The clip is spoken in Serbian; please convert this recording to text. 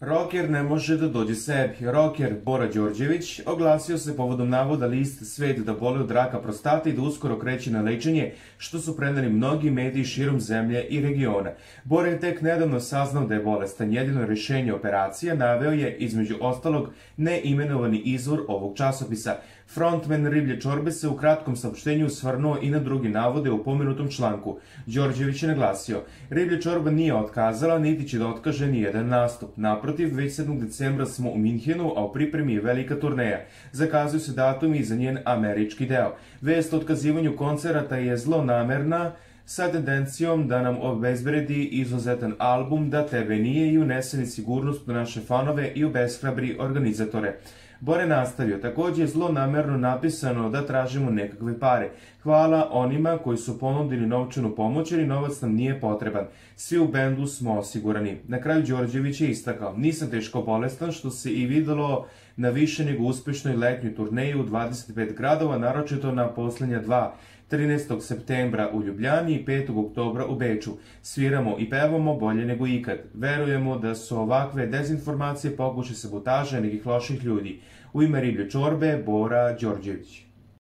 Roker ne može da dođe sebi. Roker Bora Đorđević oglasio se povodom navoda list Svet da boli od raka prostate i da uskoro kreće na lečenje, što su preneli mnogi mediji širom zemlje i regiona. Bora je tek nedavno saznao da je bolestan. Jedino rešenje operacija naveo je, između ostalog, neimenovani izvor ovog časopisa. Frontman Riblje Čorbe se u kratkom saopštenju svrnuo i na drugi navode u pomenutom članku. Đorđević je naglasio, Riblje Čorba nije otkazala, niti će da otkaže ni jedan nastup. Naprotiv, već 7. decembra smo u Minhenu, a u pripremi je velika turneja. Zakazuju se datumi za njen američki deo. Vest o otkazivanju koncerata je zlonamerna, sa tendencijom da nam obezbredi izuzetan album da tebe nije i unese sigurnost u naše fanove i obeshrabri organizatore. Bore nastavio, takođe je zlo namerno napisano da tražimo nekakve pare. Hvala onima koji su ponudili novčanu pomoć jer novac nam nije potreban. Svi u bendu smo osigurani. Na kraju Đorđević je istakao, nisam teško bolestan što se i videlo na više nego uspešnoj letnjoj turneji u 25 gradova, naročito na poslednja dva 13. septembra u Ljubljani i 5. oktobra u Beču. Sviramo i pevamo bolje nego ikad. Verujemo da su ovakve dezinformacije pokuše sabotaže nekih loših ljudi. U ime Riblje Čorbe, Bora Đorđević.